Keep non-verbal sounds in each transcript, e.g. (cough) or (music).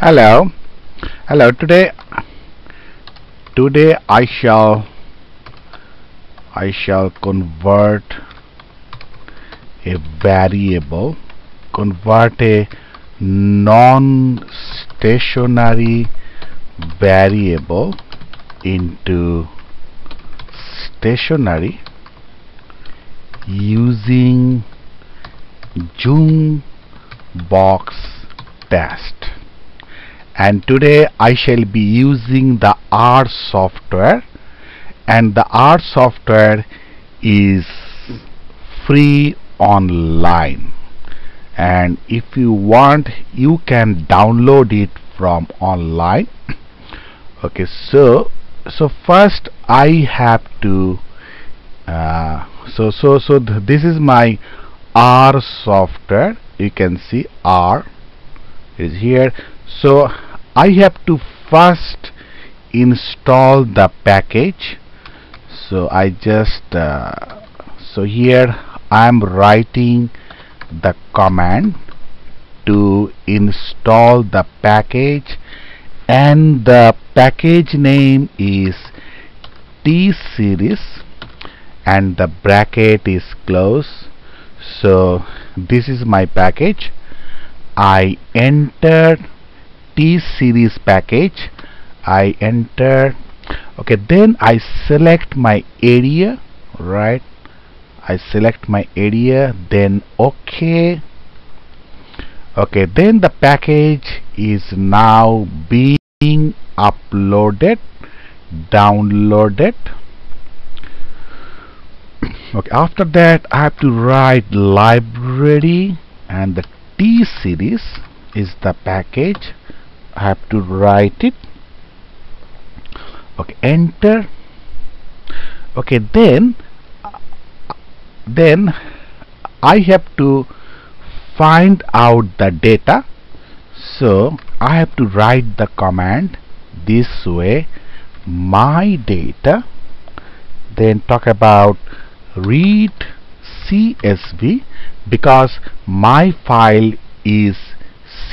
hello. Hello today today I shall I shall convert a variable convert a non-stationary variable into stationary using Ljung box test and today I shall be using the R software. And the R software is free online. And if you want you can download it from online. (coughs) Okay so so first I have to uh, so so so th this is my R software. You can see R is here so I have to first install the package. So I just uh, so here I am writing the command to install the package. And the package name is tseries and the bracket is close. So this is my package. I entered tseries package. I enter. Okay then I select my area right? I select my area then okay. Okay then the package is now being uploaded downloaded. Okay after that I have to write library and the tseries is the package I have to write it. Okay enter. Okay then then I have to find out the data. So I have to write the command this way my data then talk about read CSV because my file is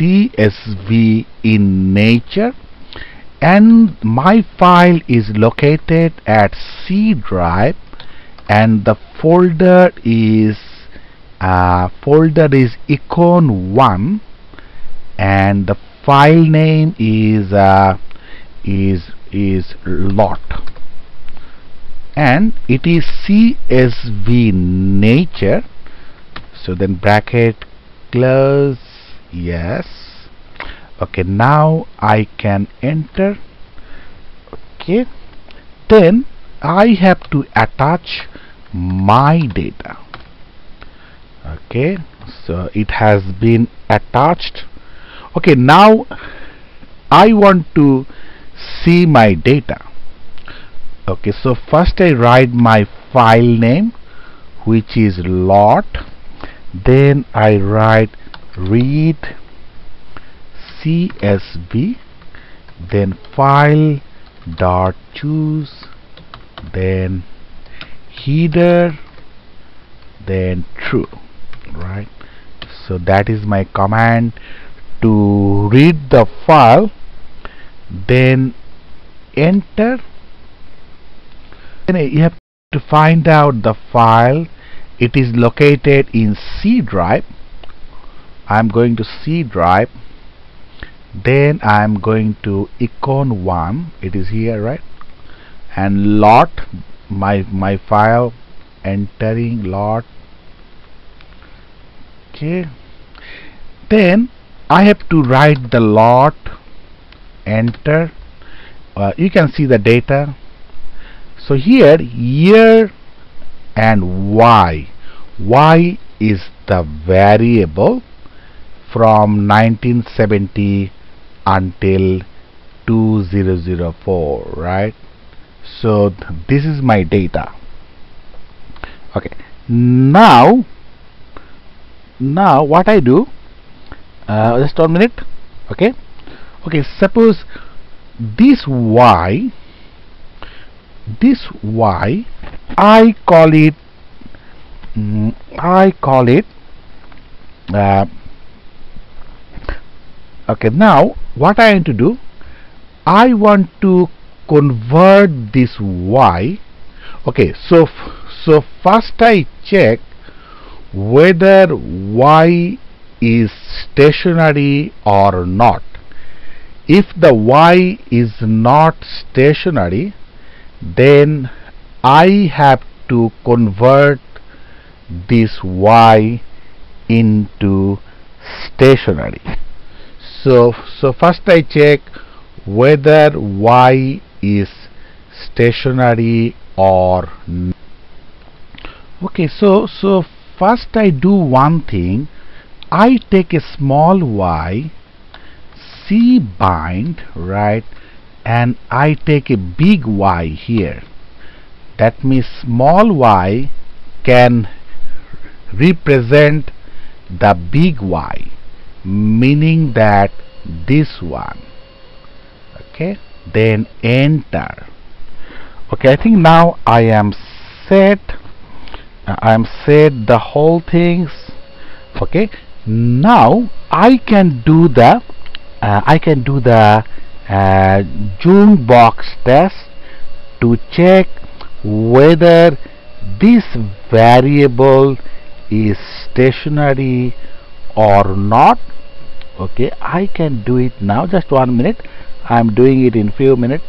CSV in nature and my file is located at C drive and the folder is uh, folder is econ 1 and the file name is uh, is is lot. And it is CSV nature so then bracket close yes. Okay now I can enter. Okay. Then I have to attach my data. Okay so it has been attached. Okay now I want to see my data. Okay so first I write my file name which is lot. Then I write read CSV then file dot choose then header then true right? So that is my command to read the file then enter. Then you have to find out the file. It is located in C drive I'm going to C drive then I'm going to econ 1 it is here right? And lot my my file entering lot okay. Then I have to write the lot enter uh, you can see the data. So here year and y. Y is the variable from 1970 until 2004 right? So th this is my data. Okay. Now now what I do? Uh, just one minute. Okay. Okay suppose this y this y I call it mm, I call it uh, okay now what I want to do I want to convert this y. Okay so so first I check whether y is stationary or not. If the y is not stationary then I have to convert this y into stationary so so first I check whether y is stationary or not. okay so so first I do one thing. I take a small y C bind right and I take a big Y here. That means small y can represent the big Y meaning that this one. Okay? Then enter. Okay I think now I am set. Uh, I am set the whole things. Okay? Now I can do the uh, I can do the uh, Ljung box test to check whether this variable is stationary or not. Okay I can do it now. Just one minute. I'm doing it in few minutes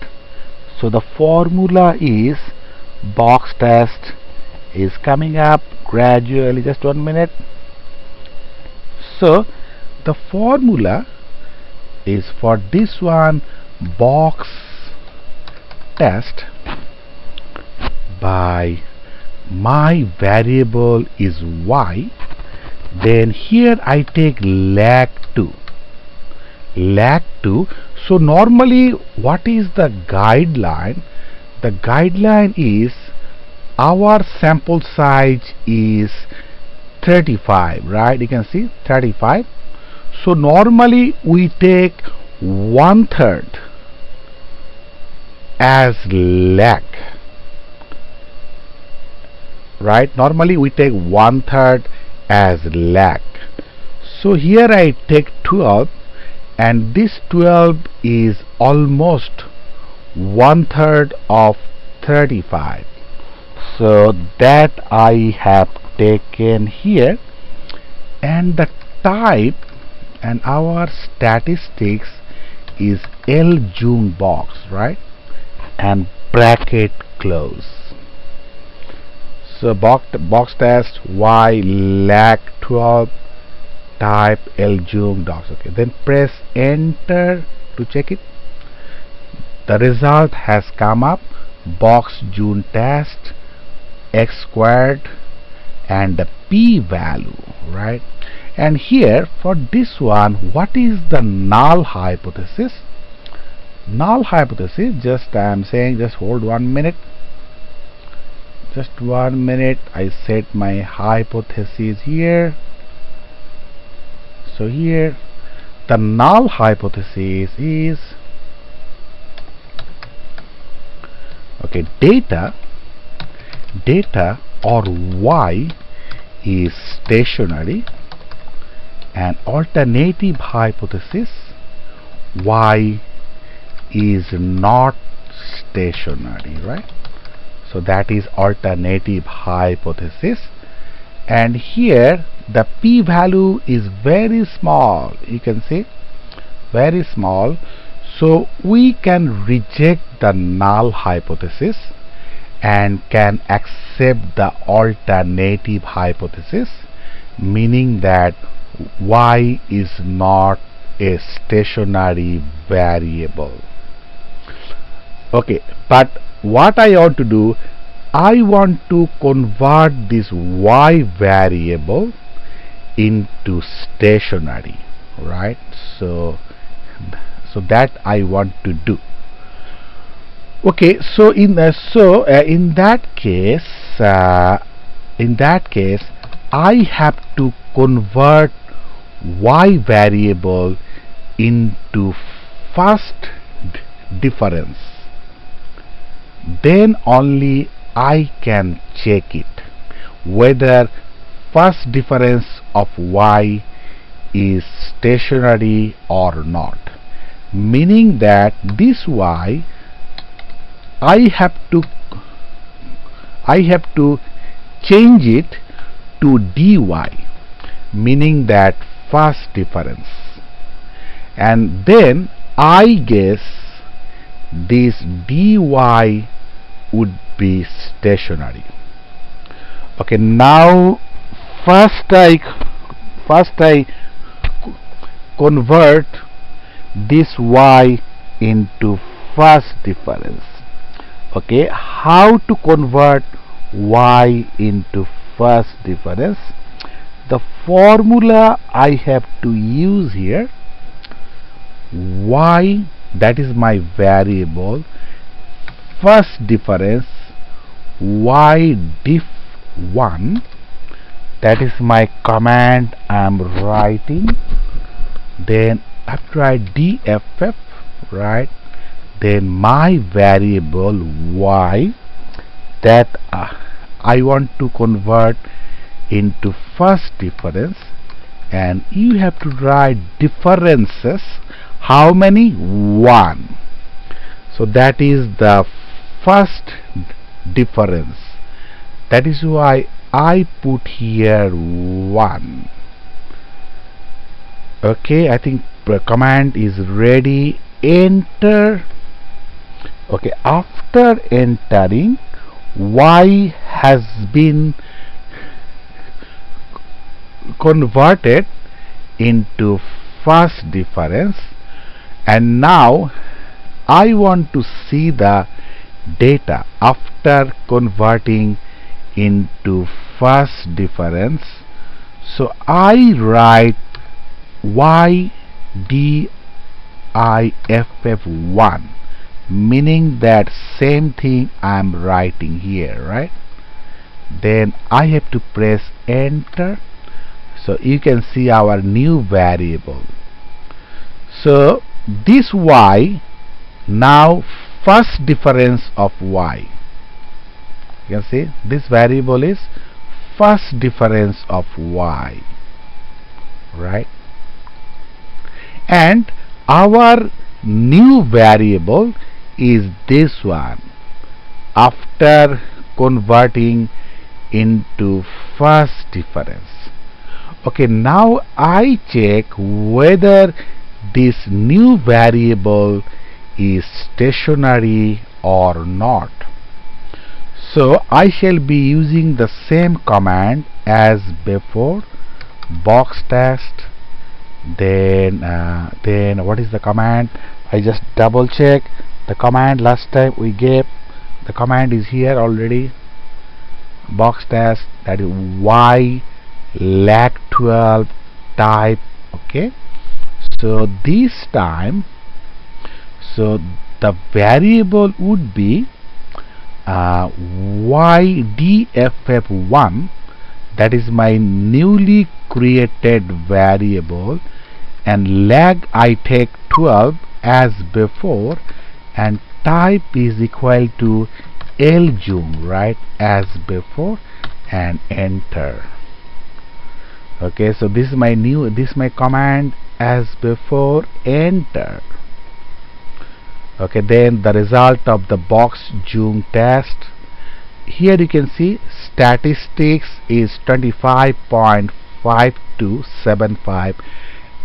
so the formula is box test is coming up gradually. Just one minute. So the formula is for this one box test by my variable is y then here I take lag 2 lag 2 so normally what is the guideline? The guideline is our sample size is 35 right? You can see 35 so normally we take one third as lag. Right? Normally we take one third as lag so here I take 12 and this 12 is almost one third of 35 so that I have taken here and the type and our statistics is L June box right? And bracket close so box, box test y lag 12 type Ljung box okay. Then press enter to check it. The result has come up box Ljung test x squared and the p value right? And here for this one what is the null hypothesis? Null hypothesis just I am saying just hold one minute just one minute I set my hypothesis here. So here the null hypothesis is okay data data or y is stationary and alternative hypothesis y is not stationary right so that is alternative hypothesis. And here the p-value is very small. You can see? Very small. So we can reject the null hypothesis and can accept the alternative hypothesis meaning that y is not a stationary variable. Okay but what I ought to do I want to convert this y variable into stationary right? So so that I want to do. Okay so in uh, so uh, in that case uh, in that case I have to convert y variable into first difference then only I can check it whether first difference of y is stationary or not. Meaning that this y I have to I have to change it to dy meaning that first difference. And then I guess this dy would be stationary. Okay now first I first I convert this y into first difference. Okay how to convert y into first difference? The formula I have to use here y that is my variable. First difference y diff 1 that is my command I am writing. Then after I dff right then my variable y that uh, I want to convert into first difference. And you have to write differences how many? One. So that is the first difference. That is why I put here one. Okay I think command is ready. Enter. Okay after entering y has been converted into first difference and now I want to see the data after converting into first difference. So I write y d i f f 1 meaning that same thing I'm writing here right? Then I have to press enter. So you can see our new variable. So this y now first difference of y. You can see this variable is first difference of y right? And our new variable is this one. After converting into first difference. Okay now I check whether this new variable is stationary or not. So I shall be using the same command as before box test then uh, then what is the command? I just double check the command last time we gave. The command is here already. Box test that is y lag 12 type okay so this time so the variable would be uh, ydff1 that is my newly created variable and lag I take 12 as before and type is equal to ljung right as before and enter okay so this is my new this is my command as before enter. Okay then the result of the Box-Ljung test. Here you can see statistics is 25.5275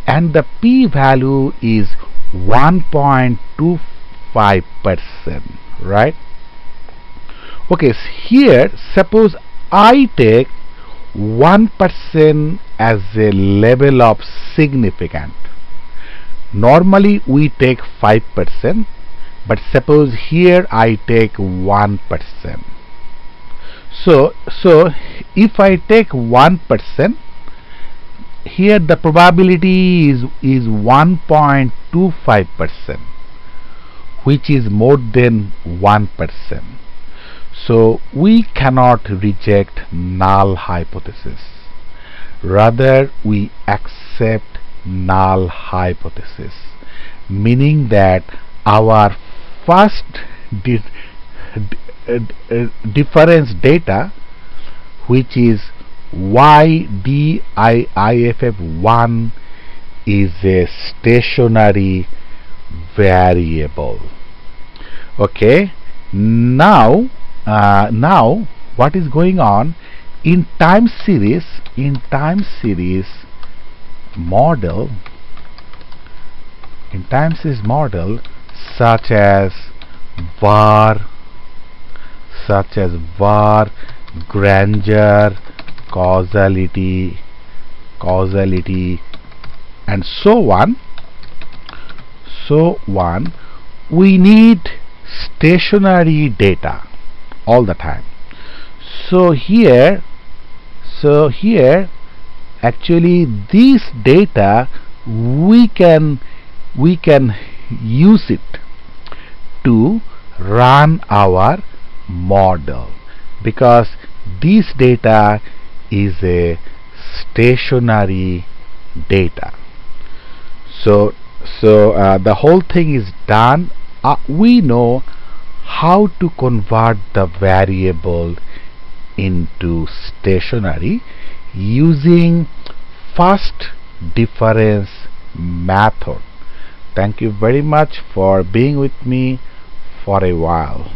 and the p-value is 1.25 percent right? Okay here suppose I take 1 percent as a level of significant. Normally we take 5 percent but suppose here I take 1 percent. So so if I take 1 percent here the probability is is 1.25 percent which is more than 1 percent so we cannot reject null hypothesis. Rather we accept null hypothesis meaning that our first di difference data which is YDIIFF1 is a stationary variable. Okay? Now uh, now what is going on? In time series in time series model in time series model such as var such as var Granger causality causality and so on. So on. We need stationary data all the time. So here so here actually this data we can we can use it to run our model because this data is a stationary data. So so uh, the whole thing is done. Uh, we know how to convert the variable into stationary using first difference method. Thank you very much for being with me for a while